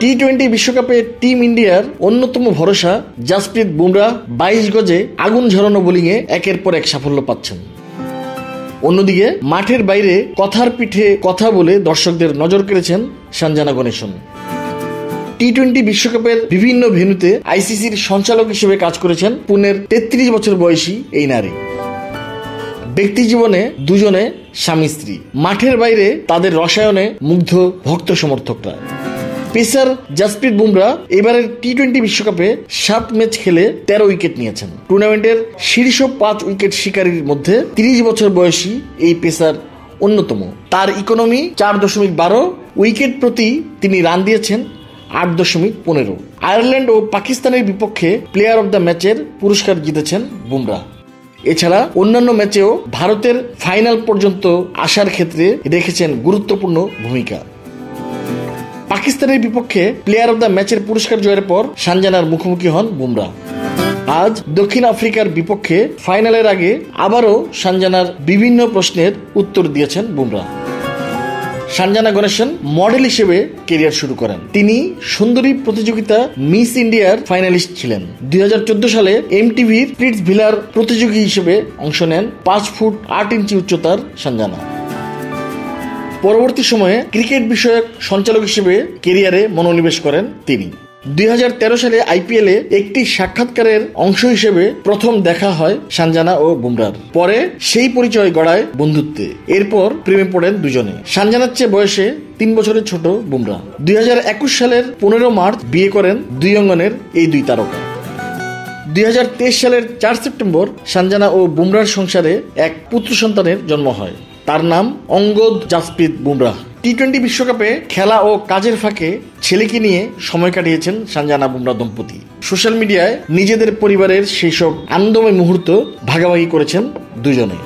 টি twenty বিশ্বকাপে team ইন্ডিয়ার অন্যতম ভরসা জাসপ্রীত বুমরা বাইশ গজে আগুন ঝরানো বোলিংয়ে একের পর এক সাফল্য পাচ্ছেন। অন্যদিকে মাঠের বাইরে কথার পিঠে কথা বলে দর্শকদের নজর কেড়েছেন সঞ্জানা গণেশন। টি টোয়েন্টি বিশ্বকাপের বিভিন্ন ভেন্যুতে আইসিসির সঞ্চালক হিসেবে কাজ করেছেন পুনের তেত্রিশ বছর বয়সী এই নারী। ব্যক্তি জীবনে দুজনে স্বামী স্ত্রী। মাঠের বাইরে তাদের রসায়নে মুগ্ধ ভক্ত সমর্থকরা। পেসার জাসপ্রীত বুমরা এবারের টি টোয়েন্টি বিশ্বকাপে সাত ম্যাচ খেলে তেরো উইকেট নিয়েছেন। টুর্নামেন্টের শীর্ষ পাঁচ উইকেট শিকারীর মধ্যে তিরিশ বছর বয়সী এই পেসার অন্যতম। তার ইকোনমি চার দশমিক বারো, উইকেট প্রতি তিনি রান দিয়েছেন আট দশমিক পনেরো। আয়ারল্যান্ড ও পাকিস্তানের বিপক্ষে প্লেয়ার অব দ্য ম্যাচের পুরস্কার জিতেছেন বুমরা। এছাড়া অন্যান্য ম্যাচেও ভারতের ফাইনাল পর্যন্ত আসার ক্ষেত্রে রেখেছেন গুরুত্বপূর্ণ ভূমিকা। পাকিস্তানের বিপক্ষে প্লেয়ার অব দ্য ম্যাচের পুরস্কার জয়ের পর সানজানার মুখোমুখি হন বুমরা। আজ দক্ষিণ আফ্রিকার বিপক্ষে ফাইনালের আগে আবারও সানজানার বিভিন্ন প্রশ্নের উত্তর দিয়েছেন বুমরা। সানজানা গণেশন মডেল হিসেবে কেরিয়ার শুরু করেন। তিনি সুন্দরী প্রতিযোগিতা মিস ইন্ডিয়ার ফাইনালিস্ট ছিলেন। দুই হাজার চোদ্দ সালে এমটিভির প্রিটস ভিলার প্রতিযোগী হিসেবে অংশ নেন পাঁচ ফুট আট ইঞ্চি উচ্চতার সানজানা। পরবর্তী সময়ে ক্রিকেট বিষয়ক সঞ্চালক হিসেবে কেরিয়ারে মনোনিবেশ করেন তিনি। দুই হাজার তেরো সালে আইপিএলে একটি সাক্ষাৎকারের অংশ হিসেবে প্রথম দেখা হয় সানজানা ও বুমরার পরে সেই পরিচয় গড়ায় বন্ধুত্বে। এরপর প্রেমে পড়েন দুজনে। সানজানার চেয়ে বয়সে তিন বছরের ছোট বুমরা দুই হাজার একুশ সালের পনেরো মার্চ বিয়ে করেন দুই অঙ্গনের এই দুই তারকা। দুই হাজার তেইশ সালের চার সেপ্টেম্বর সানজানা ও বুমরার সংসারে এক পুত্র সন্তানের জন্ম হয়। তার নাম অঙ্গদ জাসপ্রীত বুমরাহ টি টোয়েন্টি বিশ্বকাপে খেলা ও কাজের ফাঁকে ছেলেকে নিয়ে সময় কাটিয়েছেন সানজানা বুমরা দম্পতি। সোশ্যাল মিডিয়ায় নিজেদের পরিবারের সেই সব আনন্দময় মুহূর্ত ভাগাভাগি করেছেন দুজনে।